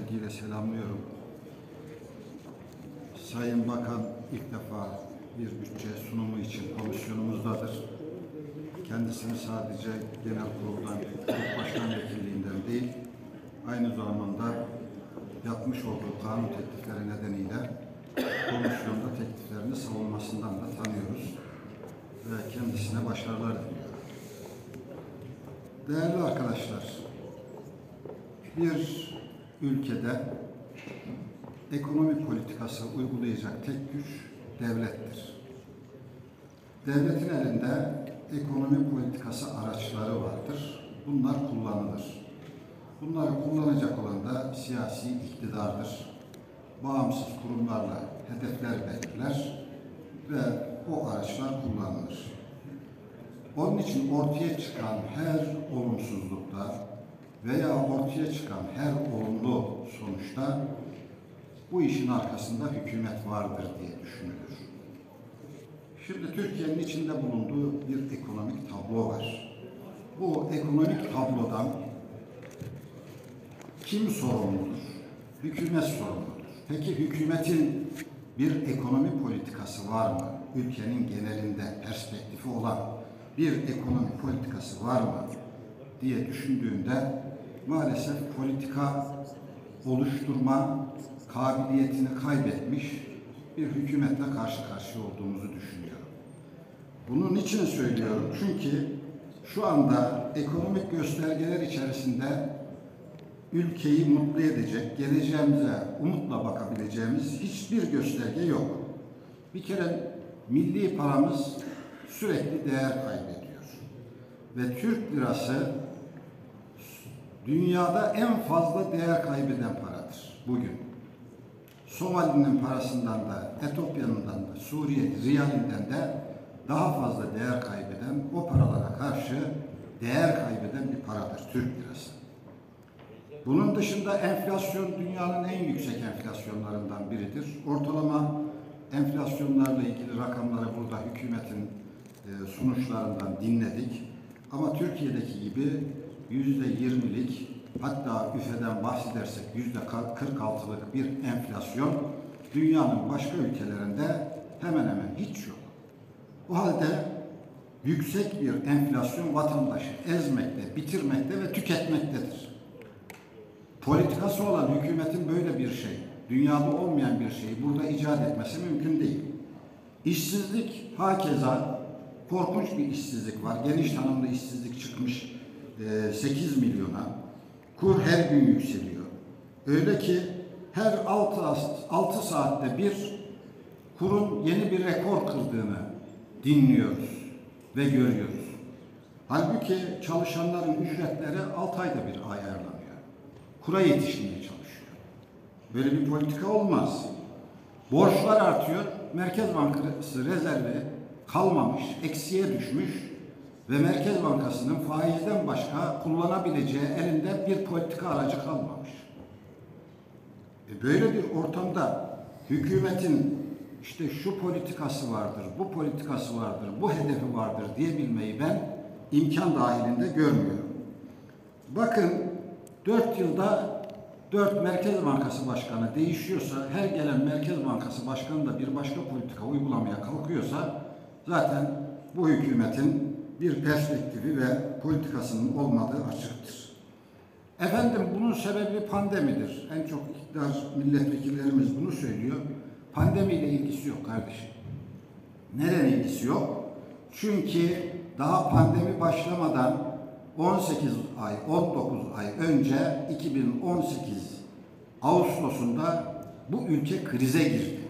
Sevgiyle selamlıyorum. Sayın Bakan ilk defa bir bütçe sunumu için komisyonumuzdadır. Kendisini sadece genel kuruldan, grup başkan vekilliğinden değil, aynı zamanda yapmış olduğu kanun teklifleri nedeniyle komisyonda tekliflerini savunmasından da tanıyoruz ve kendisine başarılar diliyorum. Değerli arkadaşlar, bir ülkede ekonomi politikası uygulayacak tek güç devlettir. Devletin elinde ekonomi politikası araçları vardır. Bunlar kullanılır. Bunları kullanacak olan da siyasi iktidardır. Bağımsız kurumlarla hedefler belirler ve o araçlar kullanılır. Onun için ortaya çıkan her olumsuzlukta veya ortaya çıkan her olumlu sonuçta bu işin arkasında hükümet vardır diye düşünülür. Şimdi Türkiye'nin içinde bulunduğu bir ekonomik tablo var. Bu ekonomik tablodan kim sorumludur? Hükümet sorumludur. Peki hükümetin bir ekonomi politikası var mı? Ülkenin genelinde perspektifi olan bir ekonomi politikası var mı? diye düşündüğünde maalesef politika oluşturma kabiliyetini kaybetmiş bir hükümetle karşı karşıya olduğumuzu düşünüyorum. Bunun için söylüyorum çünkü şu anda ekonomik göstergeler içerisinde ülkeyi mutlu edecek, geleceğimize umutla bakabileceğimiz hiçbir gösterge yok. Bir kere milli paramız sürekli değer kaybediyor. Ve Türk lirası dünyada en fazla değer kaybeden paradır bugün. Somali'nin parasından da, Etopya'ndan da, Suriye riyalinden de daha fazla değer kaybeden, o paralara karşı değer kaybeden bir paradır Türk lirası. Bunun dışında enflasyon dünyanın en yüksek enflasyonlarından biridir. Ortalama enflasyonlarla ilgili rakamları burada hükümetin e, sonuçlarından dinledik. Ama Türkiye'deki gibi yüzde yirmilik hatta üfeden bahsedersek yüzde 46'lık bir enflasyon dünyanın başka ülkelerinde hemen hemen hiç yok. O halde yüksek bir enflasyon vatandaşı ezmekte, bitirmekte ve tüketmektedir. Politikası olan hükümetin böyle bir şey, dünyada olmayan bir şeyi burada icat etmesi mümkün değil. İşsizlik hakeza korkunç bir işsizlik var. Geniş tanımlı işsizlik çıkmış 8 milyona. Kur her gün yükseliyor. Öyle ki her 6, 6 saatte bir kurun yeni bir rekor kırdığını dinliyoruz ve görüyoruz. Halbuki çalışanların ücretleri 6 ayda bir ayarlanıyor. Kura yetişmeye çalışıyor. Böyle bir politika olmaz. Borçlar artıyor. Merkez Bankası rezervi kalmamış, eksiye düşmüş ve Merkez Bankası'nın faizden başka kullanabileceği elinde bir politika aracı kalmamış. E böyle bir ortamda hükümetin işte şu politikası vardır, bu politikası vardır, bu hedefi vardır diyebilmeyi ben imkan dahilinde görmüyorum. Bakın dört yılda dört Merkez Bankası Başkanı değişiyorsa, her gelen Merkez Bankası Başkanı da bir başka politika uygulamaya kalkıyorsa zaten bu hükümetin bir perspektifi ve politikasının olmadığı açıktır. Efendim bunun sebebi pandemidir. En çok iktidar milletvekillerimiz bunu söylüyor. Pandemiyle ilgisi yok kardeşim. Neden ilgisi yok? Çünkü daha pandemi başlamadan 18 ay, 19 ay önce 2018 Ağustos'unda bu ülke krize girdi.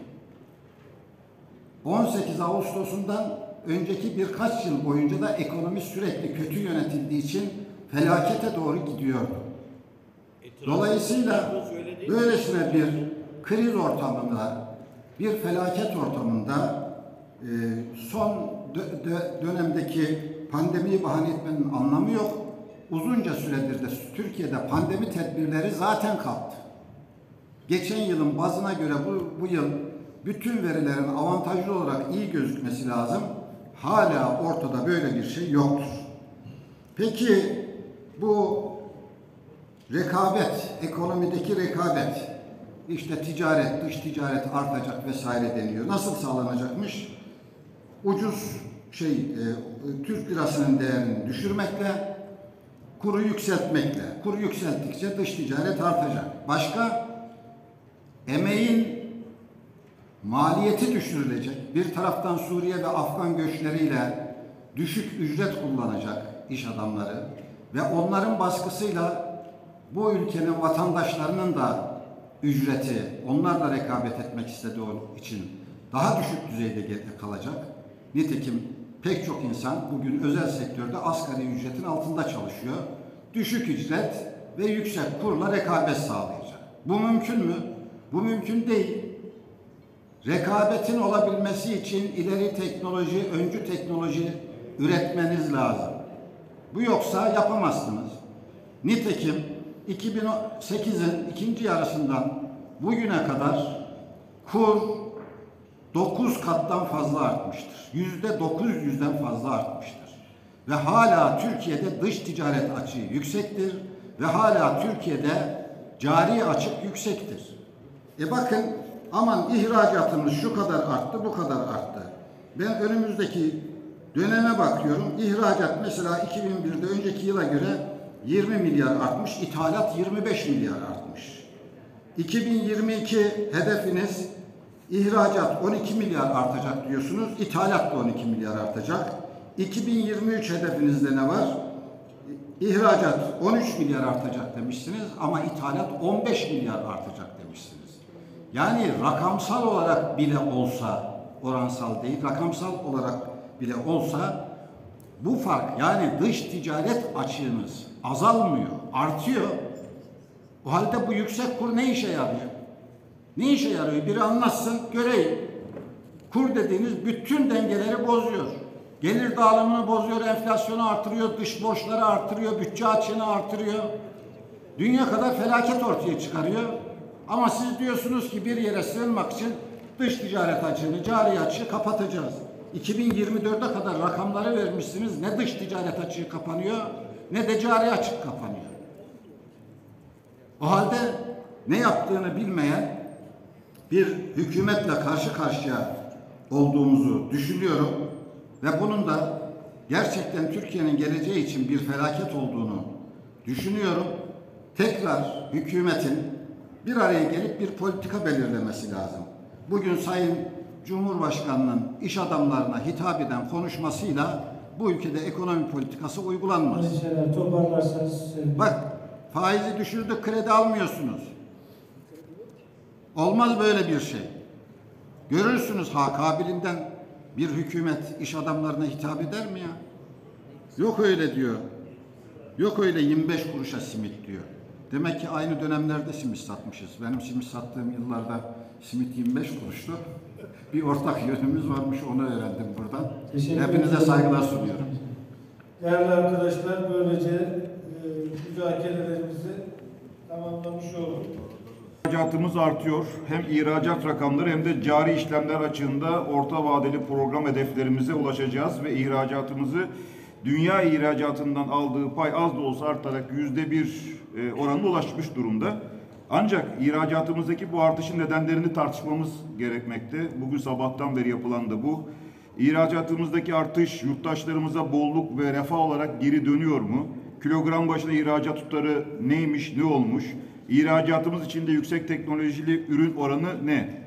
18 Ağustos'undan önceki birkaç yıl boyunca da ekonomi sürekli kötü yönetildiği için felakete doğru gidiyordu. Dolayısıyla böylesine bir kriz ortamında, bir felaket ortamında e, son dönemdeki pandemiyi bahane etmenin anlamı yok. Uzunca süredir de Türkiye'de pandemi tedbirleri zaten kalktı. Geçen yılın bazına göre bu, bu yıl bütün verilerin avantajlı olarak iyi gözükmesi lazım. Hala ortada böyle bir şey yoktur. Peki bu rekabet, ekonomideki rekabet, işte ticaret, dış ticaret artacak vesaire deniyor. Nasıl sağlanacakmış? Ucuz şey, e, Türk lirasının değerini düşürmekle, kuru yükseltmekle. Kuru yükselttikçe dış ticaret artacak. Başka? Emeğin maliyeti düşürülecek. Bir taraftan Suriye ve Afgan göçleriyle düşük ücret kullanacak iş adamları ve onların baskısıyla bu ülkenin vatandaşlarının da ücreti onlarla rekabet etmek istediği için daha düşük düzeyde kalacak. Nitekim pek çok insan bugün özel sektörde asgari ücretin altında çalışıyor. Düşük ücret ve yüksek kurla rekabet sağlayacak. Bu mümkün mü? Bu mümkün değil. Rekabetin olabilmesi için ileri teknoloji, öncü teknoloji üretmeniz lazım. Bu yoksa yapamazsınız. Nitekim 2008'in ikinci yarısından bugüne kadar kur 9 kattan fazla artmıştır. Yüzde 900'den fazla artmıştır. Ve hala Türkiye'de dış ticaret açığı yüksektir ve hala Türkiye'de cari açık yüksektir. E bakın aman ihracatımız şu kadar arttı, bu kadar arttı. Ben önümüzdeki döneme bakıyorum. İhracat mesela 2001'de önceki yıla göre 20 milyar artmış, ithalat 25 milyar artmış. 2022 hedefiniz ihracat 12 milyar artacak diyorsunuz, ithalat da 12 milyar artacak. 2023 hedefinizde ne var? İhracat 13 milyar artacak demişsiniz ama ithalat 15 milyar artacak. Yani rakamsal olarak bile olsa, oransal değil, rakamsal olarak bile olsa bu fark yani dış ticaret açığınız azalmıyor, artıyor. O halde bu yüksek kur ne işe yarıyor? Ne işe yarıyor? Biri anlatsın, göreyim. Kur dediğiniz bütün dengeleri bozuyor. Gelir dağılımını bozuyor, enflasyonu artırıyor, dış borçları artırıyor, bütçe açığını artırıyor. Dünya kadar felaket ortaya çıkarıyor. Ama siz diyorsunuz ki bir yere sığınmak için dış ticaret açığını, cari açığı kapatacağız. 2024'e kadar rakamları vermişsiniz. Ne dış ticaret açığı kapanıyor ne de cari açık kapanıyor. O halde ne yaptığını bilmeyen bir hükümetle karşı karşıya olduğumuzu düşünüyorum ve bunun da gerçekten Türkiye'nin geleceği için bir felaket olduğunu düşünüyorum. Tekrar hükümetin bir araya gelip bir politika belirlemesi lazım. Bugün Sayın Cumhurbaşkanı'nın iş adamlarına hitap eden konuşmasıyla bu ülkede ekonomi politikası uygulanmaz. Bazı şeyler toparlarsanız sevinirim. Bak faizi düşürdük kredi almıyorsunuz. Olmaz böyle bir şey. Görürsünüz ha kabilinden bir hükümet iş adamlarına hitap eder mi ya? Yok öyle diyor. Yok öyle 25 kuruşa simit diyor. Demek ki aynı dönemlerde simit satmışız. Benim simit sattığım yıllarda simit 25 kuruştu. Bir ortak yönümüz varmış onu öğrendim buradan. Teşekkür Hepinize ederim. saygılar sunuyorum. Değerli arkadaşlar böylece e, müzakerelerimizi tamamlamış olduk. İhracatımız artıyor. Hem ihracat rakamları hem de cari işlemler açığında orta vadeli program hedeflerimize ulaşacağız ve ihracatımızı dünya ihracatından aldığı pay az da olsa artarak yüzde bir e, oranına ulaşmış durumda. Ancak ihracatımızdaki bu artışın nedenlerini tartışmamız gerekmekte. Bugün sabahtan beri yapılan da bu. İhracatımızdaki artış yurttaşlarımıza bolluk ve refah olarak geri dönüyor mu? Kilogram başına ihracat tutarı neymiş, ne olmuş? İhracatımız içinde yüksek teknolojili ürün oranı ne?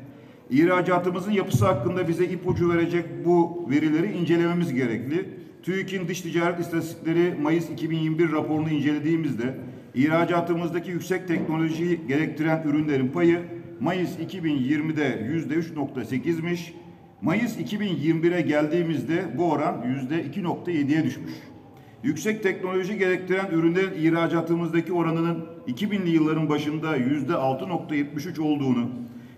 İhracatımızın yapısı hakkında bize ipucu verecek bu verileri incelememiz gerekli. TÜİK'in dış ticaret istatistikleri Mayıs 2021 raporunu incelediğimizde ihracatımızdaki yüksek teknolojiyi gerektiren ürünlerin payı Mayıs 2020'de %3.8'miş. Mayıs 2021'e geldiğimizde bu oran %2.7'ye düşmüş. Yüksek teknoloji gerektiren ürünlerin ihracatımızdaki oranının 2000'li yılların başında %6.73 olduğunu,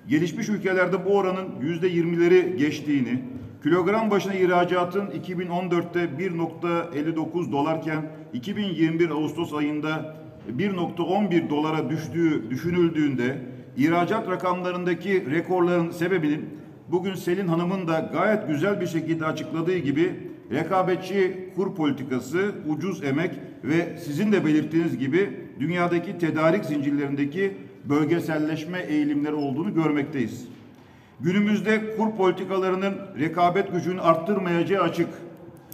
gelişmiş ülkelerde bu oranın %20'leri geçtiğini, kilogram başına ihracatın 2014'te 1.59 dolarken 2021 Ağustos ayında 1.11 dolara düştüğü düşünüldüğünde ihracat rakamlarındaki rekorların sebebinin bugün Selin Hanım'ın da gayet güzel bir şekilde açıkladığı gibi rekabetçi kur politikası, ucuz emek ve sizin de belirttiğiniz gibi dünyadaki tedarik zincirlerindeki bölgeselleşme eğilimleri olduğunu görmekteyiz. Günümüzde kur politikalarının rekabet gücünü arttırmayacağı açık.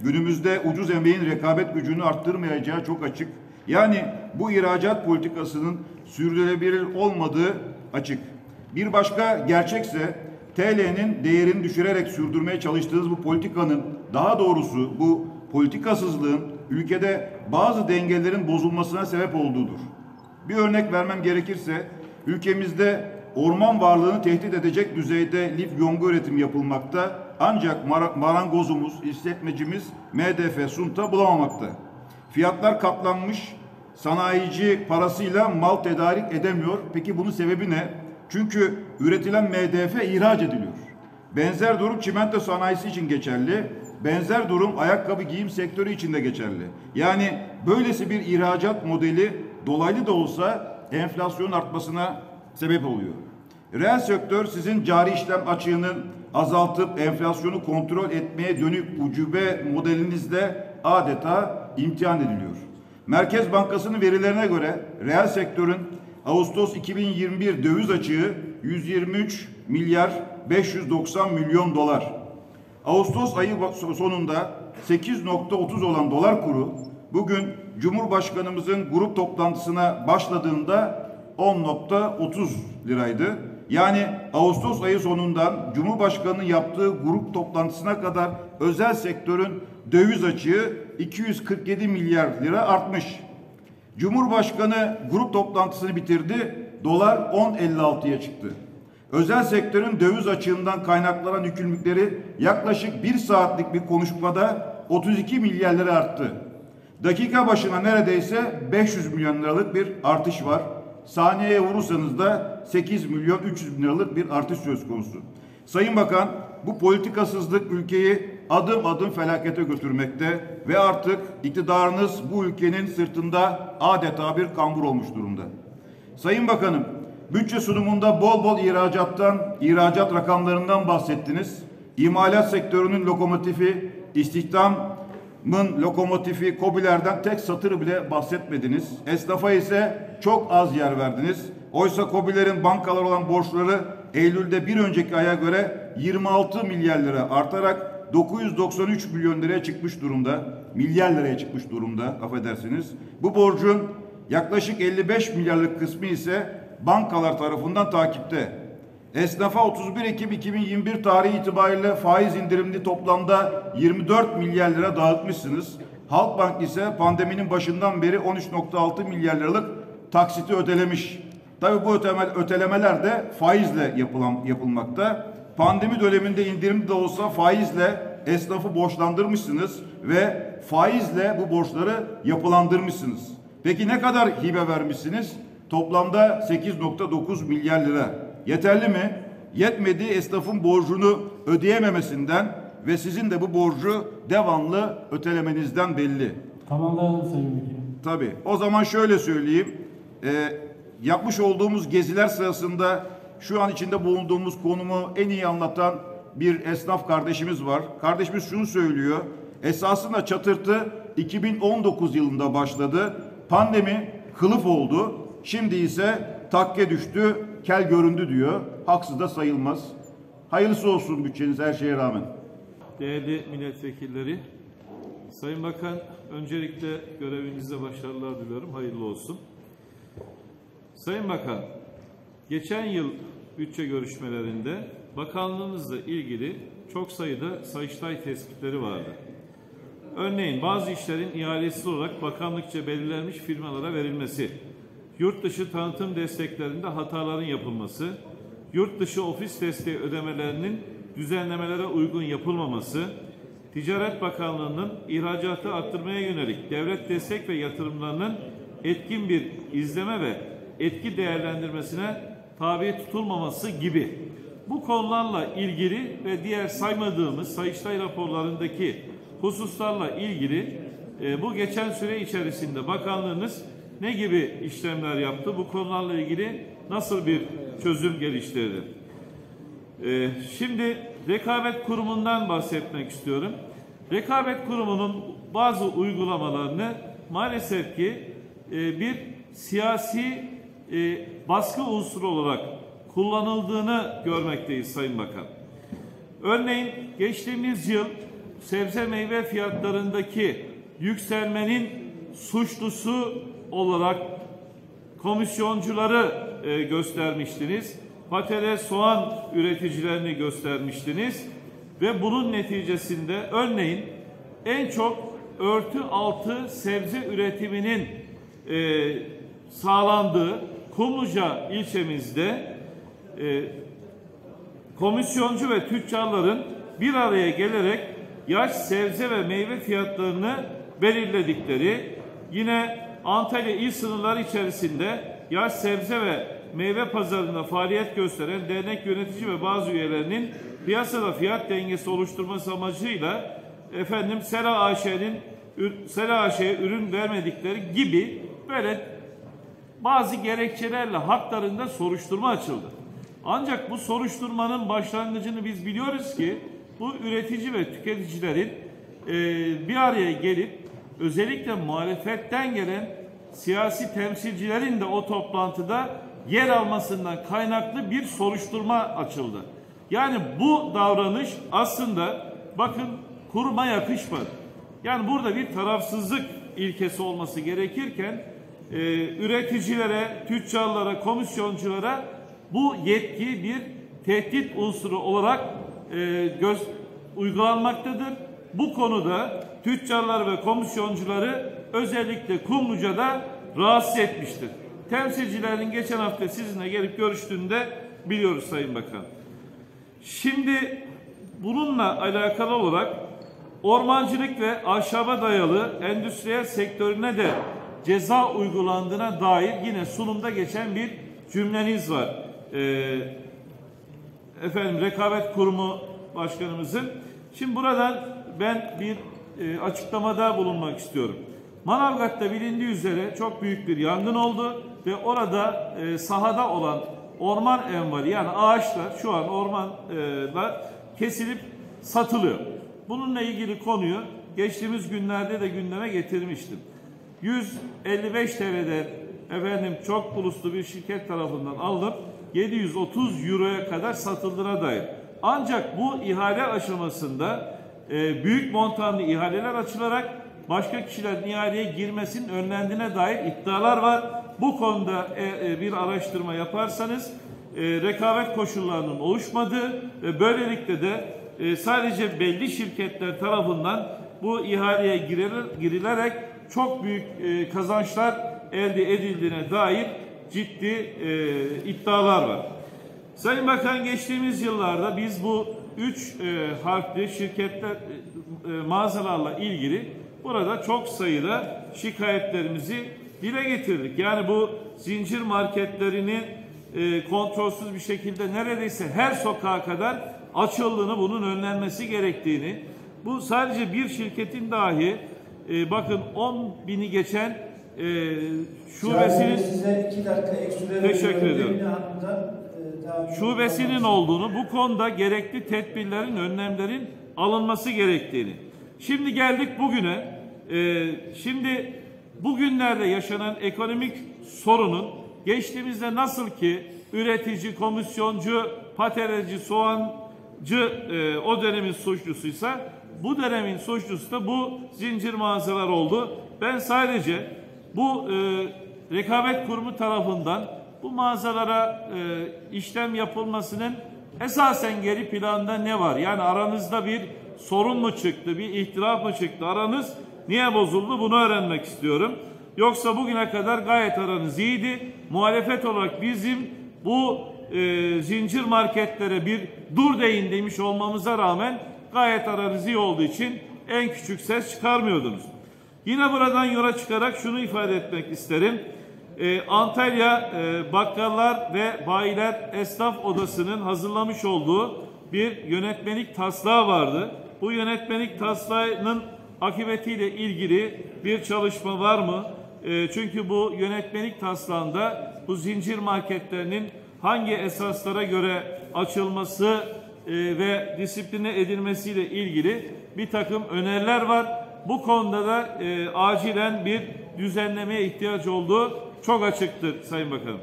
Günümüzde ucuz emeğin rekabet gücünü arttırmayacağı çok açık. Yani bu ihracat politikasının sürdürülebilir olmadığı açık. Bir başka gerçekse TL'nin değerini düşürerek sürdürmeye çalıştığınız bu politikanın daha doğrusu bu politikasızlığın ülkede bazı dengelerin bozulmasına sebep olduğudur. Bir örnek vermem gerekirse ülkemizde orman varlığını tehdit edecek düzeyde lif yongu üretim yapılmakta ancak mara- marangozumuz, işletmecimiz MDF sunta bulamamakta. Fiyatlar katlanmış, sanayici parasıyla mal tedarik edemiyor. Peki bunun sebebi ne? Çünkü üretilen MDF ihraç ediliyor. Benzer durum çimento sanayisi için geçerli. Benzer durum ayakkabı giyim sektörü için de geçerli. Yani böylesi bir ihracat modeli dolaylı da olsa enflasyon artmasına sebep oluyor. Reel sektör sizin cari işlem açığının azaltıp enflasyonu kontrol etmeye dönük ucube modelinizle adeta imtihan ediliyor. Merkez Bankası'nın verilerine göre reel sektörün Ağustos 2021 döviz açığı 123 milyar 590 milyon dolar. Ağustos ayı sonunda 8.30 olan dolar kuru bugün Cumhurbaşkanımızın grup toplantısına başladığında 10.30 liraydı. Yani Ağustos ayı sonundan Cumhurbaşkanı'nın yaptığı grup toplantısına kadar özel sektörün döviz açığı 247 milyar lira artmış. Cumhurbaşkanı grup toplantısını bitirdi. Dolar 10.56'ya çıktı. Özel sektörün döviz açığından kaynaklanan yükümlülükleri yaklaşık bir saatlik bir konuşmada 32 milyar lira arttı. Dakika başına neredeyse 500 milyon liralık bir artış var. Saniyeye vurursanız da 8 milyon 300 bin liralık bir artış söz konusu. Sayın Bakan bu politikasızlık ülkeyi adım adım felakete götürmekte ve artık iktidarınız bu ülkenin sırtında adeta bir kambur olmuş durumda. Sayın Bakanım, bütçe sunumunda bol bol ihracattan, ihracat rakamlarından bahsettiniz. İmalat sektörünün lokomotifi, istihdamın lokomotifi KOBİ'lerden tek satır bile bahsetmediniz. Esnafa ise çok az yer verdiniz. Oysa KOBİ'lerin bankalar olan borçları Eylül'de bir önceki aya göre 26 milyar lira artarak 993 milyon liraya çıkmış durumda. Milyar liraya çıkmış durumda affedersiniz. Bu borcun yaklaşık 55 milyarlık kısmı ise bankalar tarafından takipte. Esnafa 31 Ekim 2021 tarihi itibariyle faiz indirimli toplamda 24 milyar lira dağıtmışsınız. Halkbank ise pandeminin başından beri 13.6 milyar liralık taksiti ödelemiş. Tabii bu ötelemeler de faizle yapılan, yapılmakta. Pandemi döneminde indirimli de olsa faizle esnafı borçlandırmışsınız ve faizle bu borçları yapılandırmışsınız. Peki ne kadar hibe vermişsiniz? Toplamda 8.9 milyar lira. Yeterli mi? Yetmediği esnafın borcunu ödeyememesinden ve sizin de bu borcu devamlı ötelemenizden belli. Tamamlayalım Sayın Vekilim. Tabii. O zaman şöyle söyleyeyim. Ee, yapmış olduğumuz geziler sırasında şu an içinde bulunduğumuz konumu en iyi anlatan bir esnaf kardeşimiz var. Kardeşimiz şunu söylüyor. Esasında çatırtı 2019 yılında başladı. Pandemi kılıf oldu. Şimdi ise takke düştü, kel göründü diyor. Haksız da sayılmaz. Hayırlısı olsun bütçeniz her şeye rağmen. Değerli milletvekilleri, Sayın Bakan öncelikle görevinizde başarılar diliyorum. Hayırlı olsun. Sayın Bakan, geçen yıl bütçe görüşmelerinde bakanlığınızla ilgili çok sayıda Sayıştay tespitleri vardı. Örneğin bazı işlerin ihalesiz olarak bakanlıkça belirlenmiş firmalara verilmesi, yurt dışı tanıtım desteklerinde hataların yapılması, yurt dışı ofis desteği ödemelerinin düzenlemelere uygun yapılmaması, Ticaret Bakanlığı'nın ihracatı arttırmaya yönelik devlet destek ve yatırımlarının etkin bir izleme ve etki değerlendirmesine tabi tutulmaması gibi bu konularla ilgili ve diğer saymadığımız Sayıştay raporlarındaki hususlarla ilgili e, bu geçen süre içerisinde bakanlığınız ne gibi işlemler yaptı? Bu konularla ilgili nasıl bir çözüm geliştirdi? Ee, şimdi rekabet kurumundan bahsetmek istiyorum. Rekabet kurumunun bazı uygulamalarını maalesef ki e, bir siyasi e, baskı unsuru olarak kullanıldığını görmekteyiz Sayın Bakan. Örneğin geçtiğimiz yıl sebze meyve fiyatlarındaki yükselmenin suçlusu olarak komisyoncuları e, göstermiştiniz. Patates, soğan üreticilerini göstermiştiniz. Ve bunun neticesinde örneğin en çok örtü altı sebze üretiminin e, sağlandığı Kumluca ilçemizde e, komisyoncu ve tüccarların bir araya gelerek yaş sebze ve meyve fiyatlarını belirledikleri, yine Antalya il sınırları içerisinde yaş sebze ve meyve pazarında faaliyet gösteren dernek yönetici ve bazı üyelerinin piyasada fiyat dengesi oluşturması amacıyla efendim Sera AŞ'nin Sera AŞ'ye ürün vermedikleri gibi böyle bazı gerekçelerle haklarında soruşturma açıldı. Ancak bu soruşturmanın başlangıcını biz biliyoruz ki bu üretici ve tüketicilerin e, bir araya gelip özellikle muhalefetten gelen siyasi temsilcilerin de o toplantıda yer almasından kaynaklı bir soruşturma açıldı. Yani bu davranış aslında bakın kuruma yakışmadı. Yani burada bir tarafsızlık ilkesi olması gerekirken e, üreticilere, tüccarlara, komisyonculara bu yetki bir tehdit unsuru olarak e, göz, uygulanmaktadır. Bu konuda tüccarlar ve komisyoncuları özellikle Kumluca'da rahatsız etmiştir. Temsilcilerin geçen hafta sizinle gelip görüştüğünde biliyoruz Sayın Bakan. Şimdi bununla alakalı olarak ormancılık ve ahşaba dayalı endüstriyel sektörüne de ceza uygulandığına dair yine sunumda geçen bir cümleniz var. Ee, efendim Rekabet Kurumu Başkanımızın. Şimdi buradan ben bir e, açıklamada bulunmak istiyorum. Manavgat'ta bilindiği üzere çok büyük bir yangın oldu ve orada e, sahada olan orman envari yani ağaçlar şu an ormanlar kesilip satılıyor. Bununla ilgili konuyu geçtiğimiz günlerde de gündeme getirmiştim. 155 TL'den efendim çok uluslu bir şirket tarafından alınıp 730 Euro'ya kadar satıldığına dair. Ancak bu ihale aşamasında e, büyük montanlı ihaleler açılarak başka kişilerin ihaleye girmesinin önlendiğine dair iddialar var. Bu konuda e, e, bir araştırma yaparsanız e, rekabet koşullarının oluşmadığı ve böylelikle de e, sadece belli şirketler tarafından bu ihaleye giriler, girilerek çok büyük e, kazançlar elde edildiğine dair ciddi e, iddialar var. Sayın Bakan geçtiğimiz yıllarda biz bu üç e, harfli şirketler e, e, mağazalarla ilgili burada çok sayıda şikayetlerimizi dile getirdik. Yani bu zincir marketlerini e, kontrolsüz bir şekilde neredeyse her sokağa kadar açıldığını, bunun önlenmesi gerektiğini, bu sadece bir şirketin dahi e, bakın 10 bini geçen e, şubesinin size iki dakika ek süre Teşekkür ediyorum. E, şubesinin olduğunu, bu konuda gerekli tedbirlerin, önlemlerin alınması gerektiğini. Şimdi geldik bugüne. Ee, şimdi bugünlerde yaşanan ekonomik sorunun geçtiğimizde nasıl ki üretici, komisyoncu, patates, soğancı e, o dönemin suçlusuysa bu dönemin suçlusu da bu zincir mağazalar oldu. Ben sadece bu e, rekabet kurumu tarafından bu mağazalara e, işlem yapılmasının esasen geri planda ne var? Yani aranızda bir sorun mu çıktı, bir ihtilaf mı çıktı? Aranız niye bozuldu? Bunu öğrenmek istiyorum. Yoksa bugüne kadar gayet aranız iyiydi. Muhalefet olarak bizim bu e, zincir marketlere bir dur deyin demiş olmamıza rağmen gayet iyi olduğu için en küçük ses çıkarmıyordunuz. Yine buradan yola çıkarak şunu ifade etmek isterim. Ee, Antalya e, Bakkallar ve Bayiler Esnaf Odası'nın hazırlamış olduğu bir yönetmelik taslağı vardı. Bu yönetmelik taslağının akıbetiyle ilgili bir çalışma var mı? E, çünkü bu yönetmelik taslağında bu zincir marketlerinin hangi esaslara göre açılması ve disipline edilmesiyle ilgili bir takım öneriler var. Bu konuda da e, acilen bir düzenlemeye ihtiyaç olduğu çok açıktır Sayın Bakanım.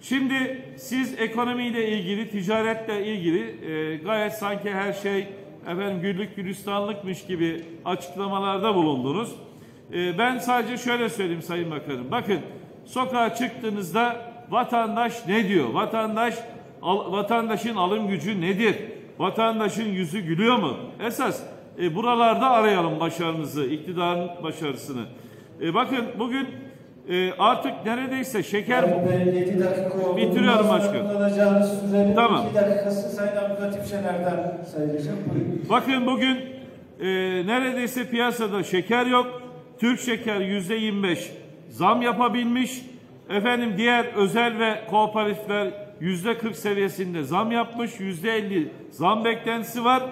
Şimdi siz ekonomiyle ilgili, ticaretle ilgili e, gayet sanki her şey efendim güllük gülistanlıkmış gibi açıklamalarda bulundunuz. E, ben sadece şöyle söyleyeyim Sayın Bakanım. Bakın sokağa çıktığınızda vatandaş ne diyor? Vatandaş al- vatandaşın alım gücü nedir? Vatandaşın yüzü gülüyor mu? Esas e, buralarda arayalım başarınızı, iktidarın başarısını. E, bakın bugün e, artık neredeyse şeker Yani böyle 7 dakika oldu. Bitiriyorum başkanım. Tamam. 2 dakikası Sayın Abdülhatif Şener'den sayılacak. Bakın bugün e, neredeyse piyasada şeker yok. Türk şeker yüzde 25 zam yapabilmiş. Efendim diğer özel ve kooperatifler yüzde 40 seviyesinde zam yapmış. Yüzde 50 zam beklentisi var.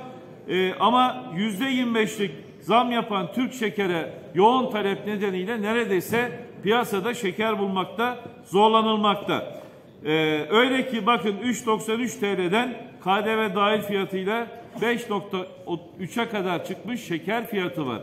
E, ama yüzde 25'lik zam yapan Türk şekere yoğun talep nedeniyle neredeyse piyasada şeker bulmakta zorlanılmakta. Ee, öyle ki bakın 3.93 TL'den KDV dahil fiyatıyla 5.3'e kadar çıkmış şeker fiyatı var.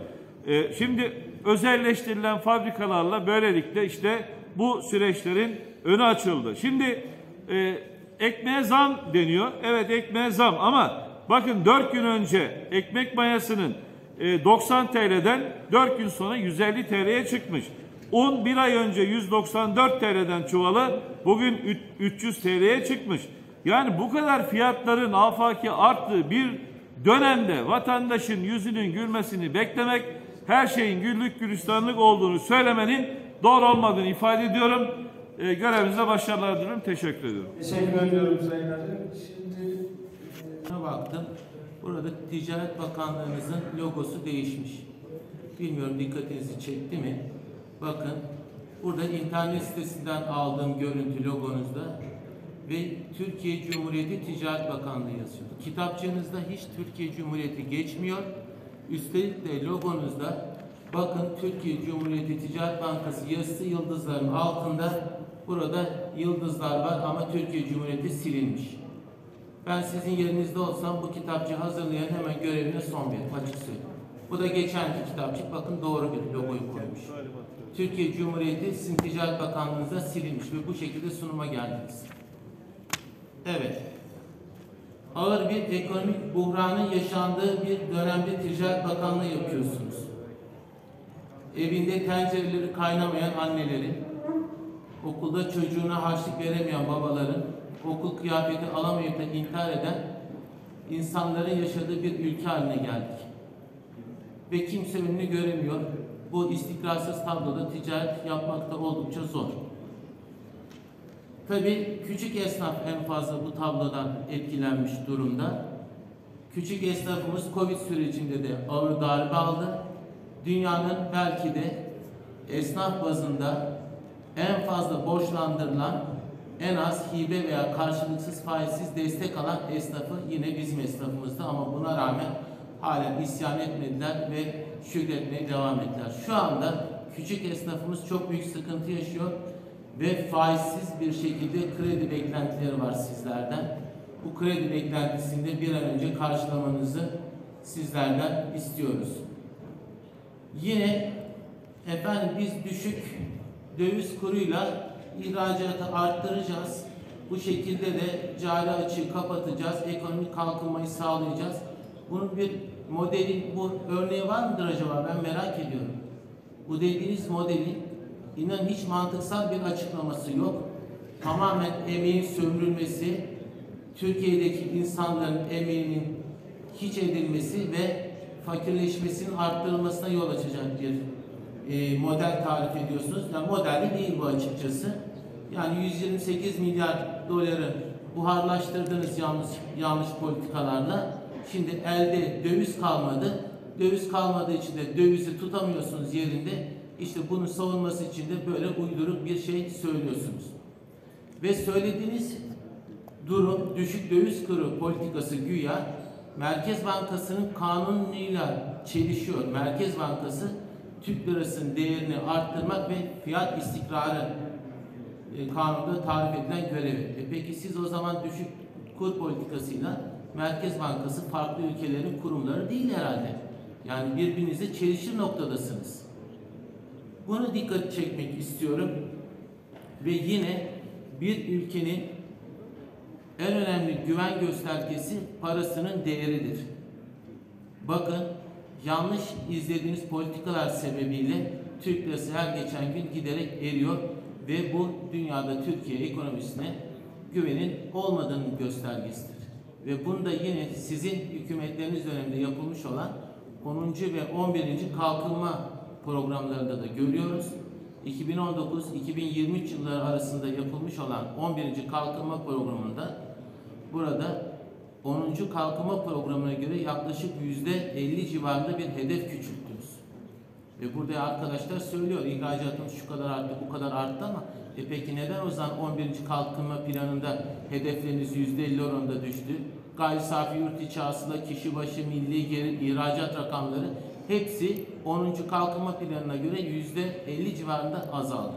Ee, şimdi özelleştirilen fabrikalarla böylelikle işte bu süreçlerin önü açıldı. Şimdi e, ekmeğe zam deniyor. Evet ekmeğe zam ama bakın 4 gün önce ekmek mayasının e, 90 TL'den 4 gün sonra 150 TL'ye çıkmış. Un bir ay önce 194 TL'den çuvalı bugün üç- 300 TL'ye çıkmış. Yani bu kadar fiyatların afaki arttığı bir dönemde vatandaşın yüzünün gülmesini beklemek her şeyin güllük gülistanlık olduğunu söylemenin doğru olmadığını ifade ediyorum. E, görevinize başarılar diliyorum. Teşekkür ediyorum. Teşekkür ediyorum Sayın Hacı. Şimdi Buna baktım. Burada Ticaret Bakanlığımızın logosu değişmiş. Bilmiyorum dikkatinizi çekti mi? Bakın burada internet sitesinden aldığım görüntü logonuzda ve Türkiye Cumhuriyeti Ticaret Bakanlığı yazıyor. Kitapçığınızda hiç Türkiye Cumhuriyeti geçmiyor. Üstelik de logonuzda bakın Türkiye Cumhuriyeti Ticaret Bankası yazısı yıldızların altında burada yıldızlar var ama Türkiye Cumhuriyeti silinmiş. Ben sizin yerinizde olsam bu kitapçı hazırlayan hemen görevine son veririm açık söyleyeyim. Bu da geçenki kitapçık bakın doğru bir logoyu koymuş. Türkiye Cumhuriyeti sizin Ticaret Bakanlığınızda silinmiş ve bu şekilde sunuma geldiniz. Evet. Ağır bir ekonomik buhranın yaşandığı bir dönemde Ticaret Bakanlığı yapıyorsunuz. Evinde tencereleri kaynamayan annelerin, okulda çocuğuna harçlık veremeyen babaların, okul kıyafeti alamayıp da intihar eden insanların yaşadığı bir ülke haline geldik. Ve kimse önünü göremiyor. Bu istikrarsız tabloda ticaret yapmakta oldukça zor. Tabii küçük esnaf en fazla bu tablodan etkilenmiş durumda. Küçük esnafımız Covid sürecinde de ağır darbe aldı. Dünyanın belki de esnaf bazında en fazla borçlandırılan, en az hibe veya karşılıksız faizsiz destek alan esnafı yine bizim esnafımızdı ama buna rağmen halen isyan etmediler ve şükretmeye devam ettiler. Şu anda küçük esnafımız çok büyük sıkıntı yaşıyor ve faizsiz bir şekilde kredi beklentileri var sizlerden. Bu kredi beklentisini bir an önce karşılamanızı sizlerden istiyoruz. Yine efendim biz düşük döviz kuruyla ihracatı arttıracağız. Bu şekilde de cari açığı kapatacağız. Ekonomik kalkınmayı sağlayacağız. Bunun bir modeli, bu örneği var mıdır acaba? Ben merak ediyorum. Bu dediğiniz modeli inan hiç mantıksal bir açıklaması yok. Tamamen emeğin sömürülmesi, Türkiye'deki insanların emeğinin hiç edilmesi ve fakirleşmesinin arttırılmasına yol açacak bir e, model tarif ediyorsunuz. Yani model de değil bu açıkçası. Yani 128 milyar doları buharlaştırdınız yanlış yanlış politikalarla. Şimdi elde döviz kalmadı. Döviz kalmadığı için de dövizi tutamıyorsunuz yerinde. İşte bunun savunması için de böyle uyduruk bir şey söylüyorsunuz. Ve söylediğiniz durum düşük döviz kuru politikası güya Merkez Bankası'nın kanunuyla çelişiyor. Merkez Bankası Türk lirasının değerini arttırmak ve fiyat istikrarı e, kanunda tarif edilen görevi. E peki siz o zaman düşük kur politikasıyla Merkez Bankası farklı ülkelerin kurumları değil herhalde. Yani birbirinize çelişir noktadasınız. Bunu dikkat çekmek istiyorum. ve yine bir ülkenin en önemli güven göstergesi parasının değeridir. Bakın yanlış izlediğiniz politikalar sebebiyle Türk lirası her geçen gün giderek eriyor ve bu dünyada Türkiye ekonomisine güvenin olmadığının göstergesidir. Ve bunda yine sizin hükümetleriniz döneminde yapılmış olan 10. ve 11. kalkınma programlarında da görüyoruz. 2019-2023 yılları arasında yapılmış olan 11. kalkınma programında burada 10. kalkınma programına göre yaklaşık %50 civarında bir hedef küçülttünüz. Ve burada arkadaşlar söylüyor ihracatımız şu kadar arttı, bu kadar arttı ama e peki neden o zaman 11. kalkınma planında hedefleriniz %50 oranında düştü? Gayri safi yurt içi kişi başı milli gelir, ihracat rakamları hepsi 10. kalkınma planına göre %50 civarında azaldı.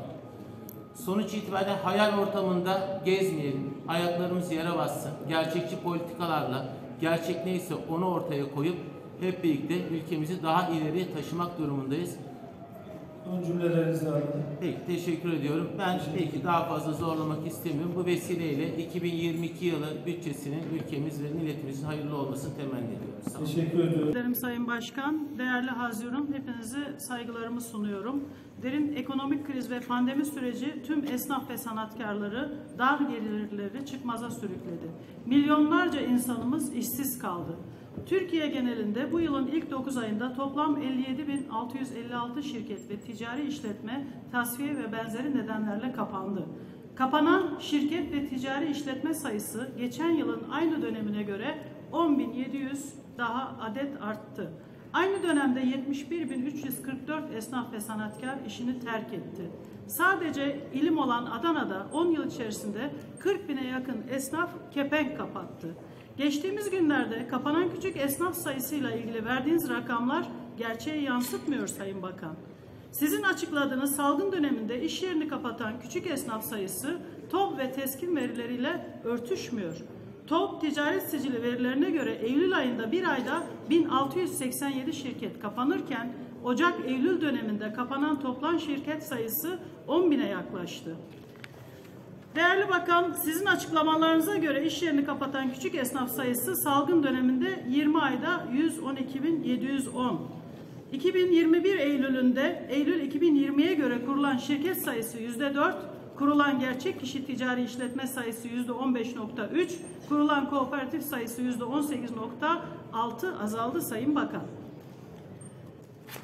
Sonuç itibariyle hayal ortamında gezmeyelim, ayaklarımız yere bassın, gerçekçi politikalarla, gerçek neyse onu ortaya koyup hep birlikte ülkemizi daha ileriye taşımak durumundayız. Son cümlelerinizi alalım. Peki teşekkür ediyorum. Ben belki daha fazla zorlamak istemiyorum. Bu vesileyle 2022 yılı bütçesinin ülkemiz ve milletimizin hayırlı olmasını temenni ediyorum. Sağ olun. Teşekkür ediyorum. ederim Sayın Başkan. Değerli Haziran, hepinize saygılarımı sunuyorum. Derin ekonomik kriz ve pandemi süreci tüm esnaf ve sanatkarları dar gelirleri çıkmaza sürükledi. Milyonlarca insanımız işsiz kaldı. Türkiye genelinde bu yılın ilk 9 ayında toplam 57.656 şirket ve ticari işletme tasfiye ve benzeri nedenlerle kapandı. Kapanan şirket ve ticari işletme sayısı geçen yılın aynı dönemine göre 10.700 daha adet arttı. Aynı dönemde 71.344 esnaf ve sanatkar işini terk etti. Sadece ilim olan Adana'da 10 yıl içerisinde 40 bine yakın esnaf kepenk kapattı. Geçtiğimiz günlerde kapanan küçük esnaf sayısıyla ilgili verdiğiniz rakamlar gerçeği yansıtmıyor Sayın Bakan. Sizin açıkladığınız salgın döneminde iş yerini kapatan küçük esnaf sayısı TOB ve teskin verileriyle örtüşmüyor. TOB ticaret sicili verilerine göre Eylül ayında bir ayda 1687 şirket kapanırken Ocak-Eylül döneminde kapanan toplam şirket sayısı 10 bine yaklaştı. Değerli Bakan, sizin açıklamalarınıza göre iş yerini kapatan küçük esnaf sayısı salgın döneminde 20 ayda 112.710. 2021 Eylül'ünde Eylül 2020'ye göre kurulan şirket sayısı %4, kurulan gerçek kişi ticari işletme sayısı %15.3, kurulan kooperatif sayısı %18.6 azaldı Sayın Bakan.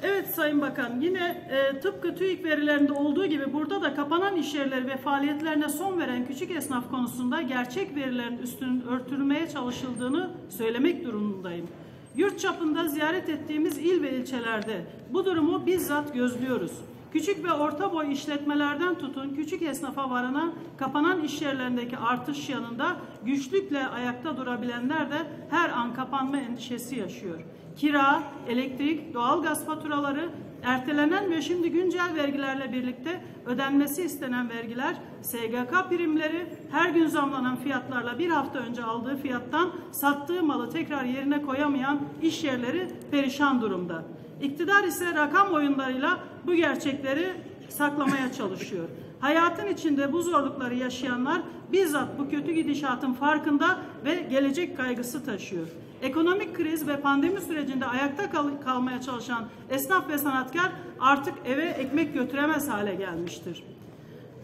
Evet Sayın Bakan, yine e, tıpkı TÜİK verilerinde olduğu gibi burada da kapanan iş yerleri ve faaliyetlerine son veren küçük esnaf konusunda gerçek verilerin üstünün örtülmeye çalışıldığını söylemek durumundayım. Yurt çapında ziyaret ettiğimiz il ve ilçelerde bu durumu bizzat gözlüyoruz. Küçük ve orta boy işletmelerden tutun küçük esnafa varana kapanan iş yerlerindeki artış yanında güçlükle ayakta durabilenler de her an kapanma endişesi yaşıyor. Kira, elektrik, doğalgaz faturaları, ertelenen ve şimdi güncel vergilerle birlikte ödenmesi istenen vergiler, SGK primleri, her gün zamlanan fiyatlarla bir hafta önce aldığı fiyattan sattığı malı tekrar yerine koyamayan iş yerleri perişan durumda. İktidar ise rakam oyunlarıyla bu gerçekleri saklamaya çalışıyor. Hayatın içinde bu zorlukları yaşayanlar bizzat bu kötü gidişatın farkında ve gelecek kaygısı taşıyor. Ekonomik kriz ve pandemi sürecinde ayakta kal kalmaya çalışan esnaf ve sanatkar artık eve ekmek götüremez hale gelmiştir.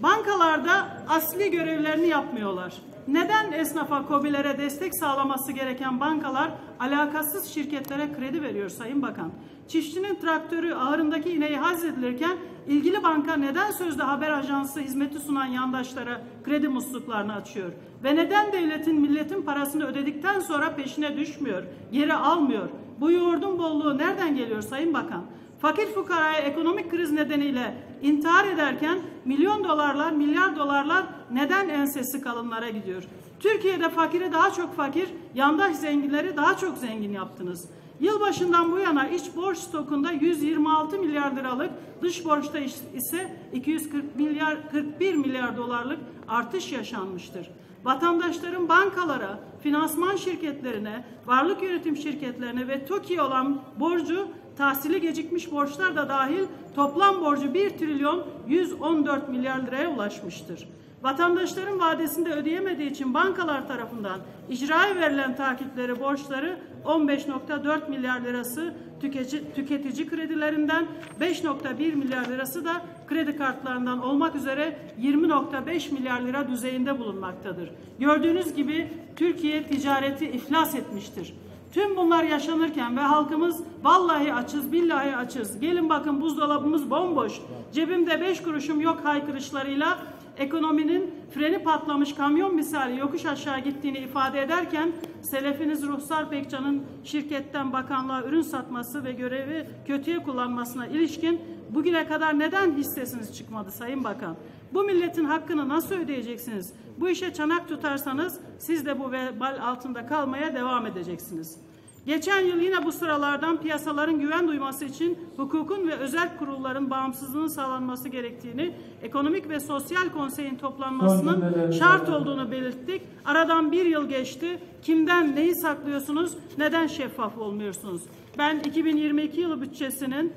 Bankalarda asli görevlerini yapmıyorlar. Neden esnafa, kobilere destek sağlaması gereken bankalar alakasız şirketlere kredi veriyor Sayın Bakan? Çiftçinin traktörü ağırındaki ineği hazredilirken ilgili banka neden sözde haber ajansı hizmeti sunan yandaşlara kredi musluklarını açıyor? Ve neden devletin milletin parasını ödedikten sonra peşine düşmüyor, geri almıyor? Bu yoğurdun bolluğu nereden geliyor Sayın Bakan? Fakir fukaraya ekonomik kriz nedeniyle intihar ederken milyon dolarlar, milyar dolarlar neden ensesi kalınlara gidiyor? Türkiye'de fakiri daha çok fakir, yandaş zenginleri daha çok zengin yaptınız. Yılbaşından bu yana iç borç stokunda 126 milyar liralık, dış borçta ise 240 milyar 41 milyar dolarlık artış yaşanmıştır. Vatandaşların bankalara, finansman şirketlerine, varlık yönetim şirketlerine ve TOKİ'ye olan borcu tahsili gecikmiş borçlar da dahil toplam borcu 1 trilyon 114 milyar liraya ulaşmıştır. Vatandaşların vadesinde ödeyemediği için bankalar tarafından icraya verilen takipleri borçları 15.4 milyar lirası tüketici, tüketici kredilerinden 5.1 milyar lirası da kredi kartlarından olmak üzere 20.5 milyar lira düzeyinde bulunmaktadır. Gördüğünüz gibi Türkiye ticareti iflas etmiştir. Tüm bunlar yaşanırken ve halkımız vallahi açız, billahi açız. Gelin bakın buzdolabımız bomboş. Cebimde beş kuruşum yok haykırışlarıyla ekonominin freni patlamış kamyon misali yokuş aşağı gittiğini ifade ederken selefiniz Ruhsar Pekcan'ın şirketten bakanlığa ürün satması ve görevi kötüye kullanmasına ilişkin bugüne kadar neden hissesiniz çıkmadı Sayın Bakan? Bu milletin hakkını nasıl ödeyeceksiniz? Bu işe çanak tutarsanız siz de bu vebal altında kalmaya devam edeceksiniz. Geçen yıl yine bu sıralardan piyasaların güven duyması için hukukun ve özel kurulların bağımsızlığının sağlanması gerektiğini, ekonomik ve sosyal konseyin toplanmasının şart olduğunu belirttik. Aradan bir yıl geçti. Kimden neyi saklıyorsunuz? Neden şeffaf olmuyorsunuz? Ben 2022 yılı bütçesinin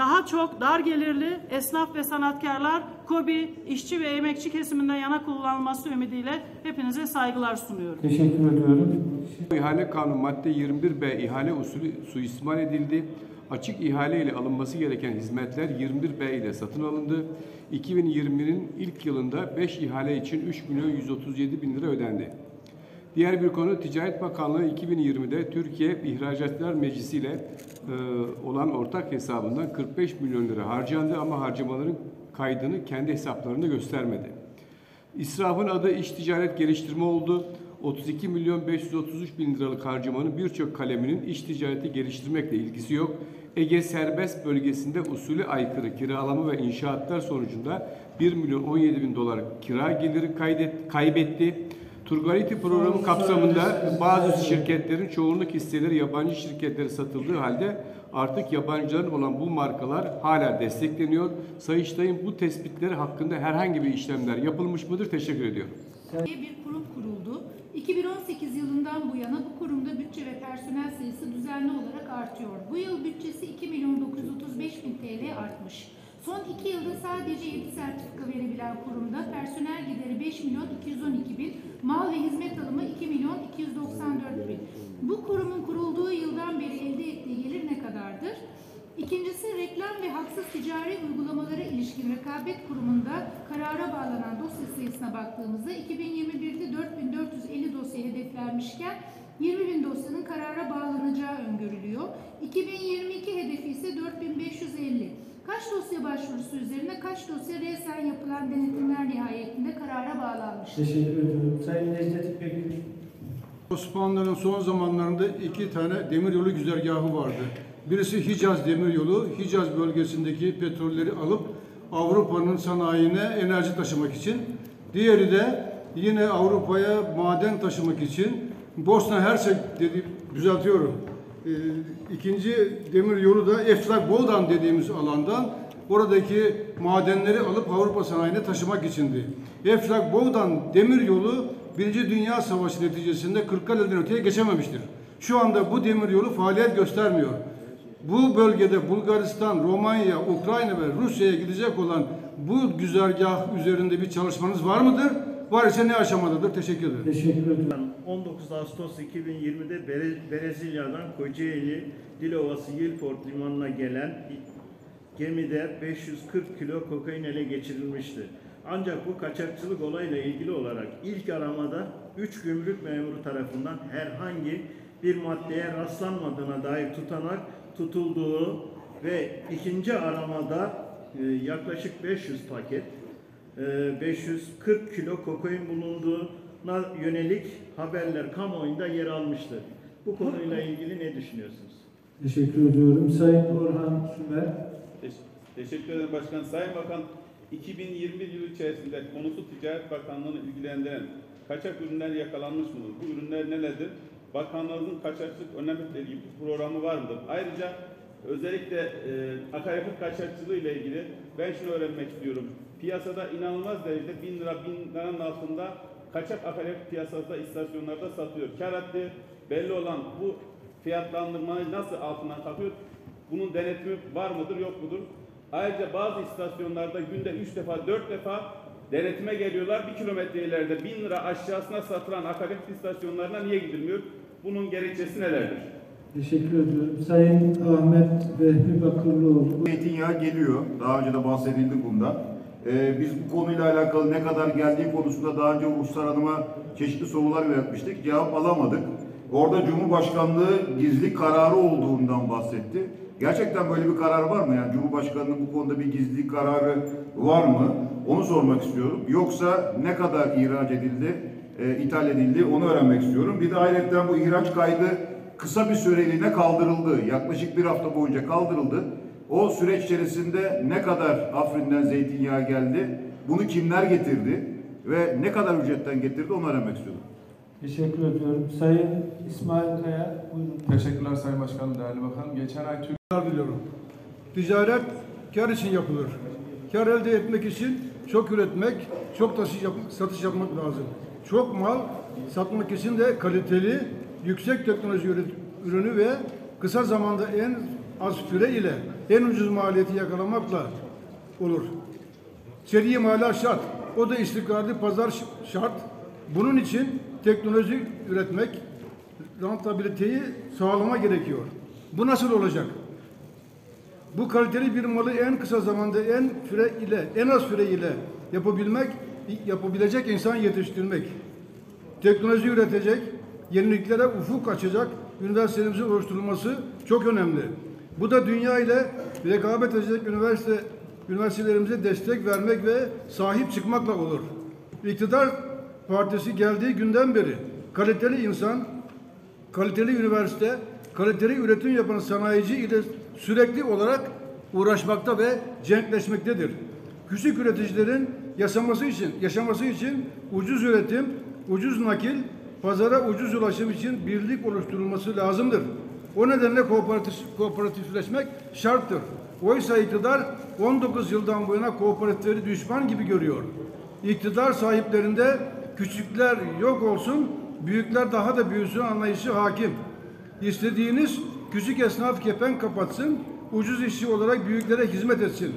daha çok dar gelirli esnaf ve sanatkarlar, KOBİ, işçi ve emekçi kesiminden yana kullanılması ümidiyle hepinize saygılar sunuyorum. Teşekkür ediyorum. İhale Kanunu madde 21B ihale usulü suistimal edildi. Açık ihale ile alınması gereken hizmetler 21B ile satın alındı. 2020'nin ilk yılında 5 ihale için 3 milyon 137 bin lira ödendi. Diğer bir konu Ticaret Bakanlığı 2020'de Türkiye İhracatçılar Meclisi ile e, olan ortak hesabından 45 milyon lira harcandı ama harcamaların kaydını kendi hesaplarında göstermedi. İsrafın adı iş ticaret geliştirme oldu. 32 milyon 533 bin liralık harcamanın birçok kaleminin iş ticareti geliştirmekle ilgisi yok. Ege serbest bölgesinde usulü aykırı kiralama ve inşaatlar sonucunda 1 milyon 17 bin dolar kira geliri kaydet, kaybetti. Turgality programı kapsamında bazı şirketlerin çoğunluk hisseleri yabancı şirketlere satıldığı halde artık yabancıların olan bu markalar hala destekleniyor. Sayıştay'ın bu tespitleri hakkında herhangi bir işlemler yapılmış mıdır? Teşekkür ediyorum. bir kurum kuruldu. 2018 yılından bu yana bu kurumda bütçe ve personel sayısı düzenli olarak artıyor. Bu yıl bütçesi 2 milyon 935 bin TL artmış. Son iki yılda sadece 7 sertifika verebilen kurumda personel gideri 5 milyon 212 bin, mal ve hizmet alımı 2 milyon 294 bin. Bu kurumun kurulduğu yıldan beri elde ettiği gelir ne kadardır? İkincisi reklam ve haksız ticari uygulamalara ilişkin rekabet kurumunda karara bağlanan dosya sayısına baktığımızda 2021'de 4450 dosya hedeflenmişken 20 bin dosyanın karara bağlanacağı öngörülüyor. 2022 hedefi ise 4550. Kaç dosya başvurusu üzerine kaç dosya resen yapılan denetimler nihayetinde karara bağlanmış? Teşekkür ediyorum. Sayın Necdet İpek. Osmanlı'nın son zamanlarında iki tane demiryolu güzergahı vardı. Birisi Hicaz demiryolu, Hicaz bölgesindeki petrolleri alıp Avrupa'nın sanayine enerji taşımak için. Diğeri de yine Avrupa'ya maden taşımak için Bosna Hersek dedi düzeltiyorum. Ee, ikinci demir yolu da Eflak Boğdan dediğimiz alandan oradaki madenleri alıp Avrupa sanayine taşımak içindi. Eflak Boğdan demir yolu Birinci Dünya Savaşı neticesinde Kırklareli'den öteye geçememiştir. Şu anda bu demir yolu faaliyet göstermiyor. Bu bölgede Bulgaristan, Romanya, Ukrayna ve Rusya'ya gidecek olan bu güzergah üzerinde bir çalışmanız var mıdır? Var ise ne aşamadadır? Teşekkür ederim. Teşekkür ediyorum. 19 Ağustos 2020'de Bere- Brezilya'dan Kocaeli Dilovası Yilport limanına gelen gemide 540 kilo kokain ele geçirilmişti. Ancak bu kaçakçılık olayla ilgili olarak ilk aramada 3 gümrük memuru tarafından herhangi bir maddeye rastlanmadığına dair tutanak tutulduğu ve ikinci aramada e, yaklaşık 500 paket 540 kilo kokain bulunduğuna yönelik haberler kamuoyunda yer almıştır. Bu konuyla ilgili ne düşünüyorsunuz? Teşekkür ediyorum. Sayın Orhan Sümer. Teş- Teşekkür ederim Başkan. Sayın Bakan, 2021 yılı içerisinde konusu Ticaret Bakanlığı'nı ilgilendiren kaçak ürünler yakalanmış mıdır? Bu ürünler nelerdir? Bakanlığımızın kaçakçılık önlemekle ilgili bir programı var mıdır? Ayrıca özellikle e, akaryakıt kaçakçılığı ile ilgili ben şunu öğrenmek istiyorum. Piyasada inanılmaz derecede 1000 lira, 1000 liranın altında kaçak akaryakıt piyasasında istasyonlarda satıyor. Kar haddi belli olan bu fiyatlandırmayı nasıl altından kalkıyor? Bunun denetimi var mıdır yok mudur? Ayrıca bazı istasyonlarda günde 3 defa 4 defa denetime geliyorlar. Bir kilometre ileride 1000 lira aşağısına satılan akaryakıt istasyonlarına niye gidilmiyor? Bunun gerekçesi nelerdir? Teşekkür ediyorum. Sayın Ahmet Vehbi Bakırlıoğlu. Zeytinyağı geliyor. Daha önce de bahsedildi bundan. Ee, biz bu konuyla alakalı ne kadar geldiği konusunda daha önce Uluslar Hanım'a çeşitli sorular yöneltmiştik. Cevap alamadık. Orada Cumhurbaşkanlığı gizli kararı olduğundan bahsetti. Gerçekten böyle bir karar var mı? Yani Cumhurbaşkanlığının bu konuda bir gizli kararı var mı? Onu sormak istiyorum. Yoksa ne kadar ihraç edildi, e, ithal edildi onu öğrenmek istiyorum. Bir de ayrıca bu ihraç kaydı kısa bir süreliğine kaldırıldı. Yaklaşık bir hafta boyunca kaldırıldı. O süreç içerisinde ne kadar Afrin'den zeytinyağı geldi, bunu kimler getirdi ve ne kadar ücretten getirdi onu öğrenmek istiyorum. Teşekkür ediyorum. Sayın İsmail Kaya. Buyurun. Teşekkürler Sayın Başkanım, değerli bakanım. Geçen ay Türk Kar diliyorum. Ticaret kar için yapılır. Kar elde etmek için çok üretmek, çok taşı yap- satış yapmak lazım. Çok mal satmak için de kaliteli, yüksek teknoloji ürünü ve kısa zamanda en az süre ile en ucuz maliyeti yakalamakla olur. Seri imalat şart. O da istikrarlı pazar şart. Bunun için teknoloji üretmek, rentabiliteyi sağlama gerekiyor. Bu nasıl olacak? Bu kaliteli bir malı en kısa zamanda en süre ile en az süre ile yapabilmek yapabilecek insan yetiştirmek. Teknoloji üretecek, yeniliklere ufuk açacak üniversitelerimizin oluşturulması çok önemli. Bu da dünya ile rekabet edecek üniversite üniversitelerimize destek vermek ve sahip çıkmakla olur. İktidar partisi geldiği günden beri kaliteli insan, kaliteli üniversite, kaliteli üretim yapan sanayici ile sürekli olarak uğraşmakta ve cenkleşmektedir. Küçük üreticilerin yaşaması için, yaşaması için ucuz üretim, ucuz nakil, pazara ucuz ulaşım için birlik oluşturulması lazımdır. O nedenle kooperatif, kooperatifleşmek şarttır. Oysa iktidar 19 yıldan bu yana kooperatifleri düşman gibi görüyor. İktidar sahiplerinde küçükler yok olsun, büyükler daha da büyüsün anlayışı hakim. İstediğiniz küçük esnaf kepenk kapatsın, ucuz işçi olarak büyüklere hizmet etsin.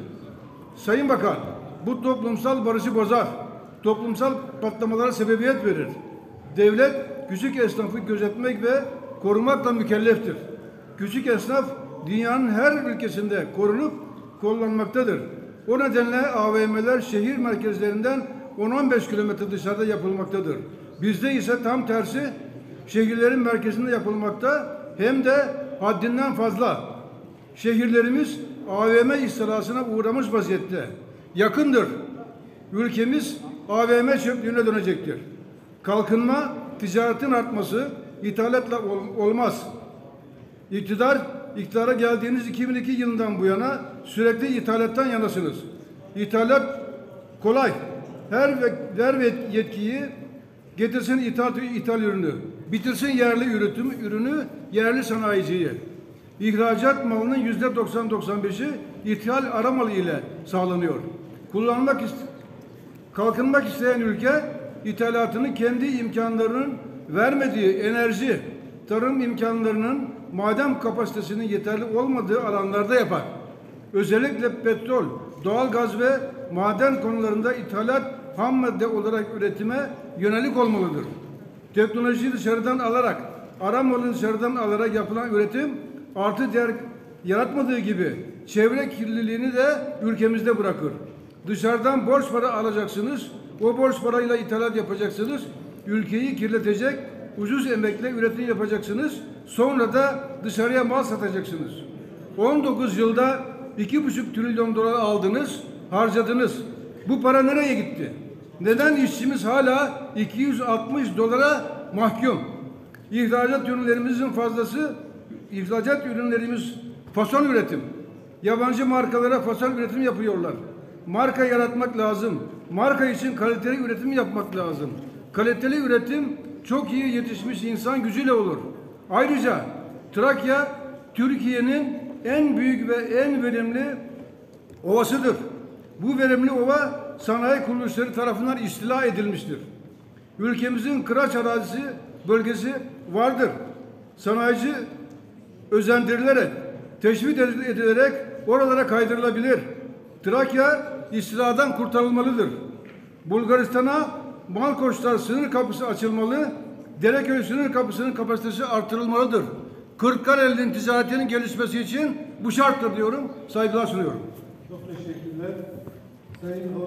Sayın Bakan, bu toplumsal barışı bozar, toplumsal patlamalara sebebiyet verir. Devlet küçük esnafı gözetmek ve korumakla mükelleftir. Küçük esnaf dünyanın her ülkesinde korunup kullanmaktadır. O nedenle AVM'ler şehir merkezlerinden 10-15 kilometre dışarıda yapılmaktadır. Bizde ise tam tersi şehirlerin merkezinde yapılmakta hem de haddinden fazla. Şehirlerimiz AVM istilasına uğramış vaziyette. Yakındır. Ülkemiz AVM çöplüğüne dönecektir. Kalkınma, ticaretin artması ithalatla ol- olmaz. İktidar, iktidara geldiğiniz 2002 yılından bu yana sürekli ithalattan yanasınız. İthalat kolay. Her ve, ve yetkiyi getirsin ithal, ithal ürünü. Bitirsin yerli üretim ürünü, yerli sanayiciyi. İhracat malının yüzde 90-95'i ithal ara ile sağlanıyor. Kullanmak kalkınmak isteyen ülke ithalatını kendi imkanlarının vermediği enerji, tarım imkanlarının maden kapasitesinin yeterli olmadığı alanlarda yapar. Özellikle petrol, doğal gaz ve maden konularında ithalat ham madde olarak üretime yönelik olmalıdır. Teknolojiyi dışarıdan alarak, ara dışarıdan alarak yapılan üretim artı değer yaratmadığı gibi çevre kirliliğini de ülkemizde bırakır. Dışarıdan borç para alacaksınız, o borç parayla ithalat yapacaksınız, ülkeyi kirletecek, ucuz emekle üretim yapacaksınız, sonra da dışarıya mal satacaksınız. 19 yılda 2,5 trilyon dolar aldınız, harcadınız. Bu para nereye gitti? Neden işçimiz hala 260 dolara mahkum? İhracat ürünlerimizin fazlası, ihracat ürünlerimiz fason üretim. Yabancı markalara fason üretim yapıyorlar. Marka yaratmak lazım. Marka için kaliteli üretim yapmak lazım. Kaliteli üretim çok iyi yetişmiş insan gücüyle olur. Ayrıca Trakya Türkiye'nin en büyük ve en verimli ovasıdır. Bu verimli ova sanayi kuruluşları tarafından istila edilmiştir. Ülkemizin kıraç arazisi bölgesi vardır. Sanayici özendirilerek teşvik edilerek oralara kaydırılabilir. Trakya istiladan kurtarılmalıdır. Bulgaristan'a Malkoçlar sınır kapısı açılmalı, Dereköy sınır kapısının kapasitesi artırılmalıdır. Kırklareli'nin ticaretinin gelişmesi için bu şarttır diyorum. Saygılar sunuyorum. Çok teşekkürler. Sayın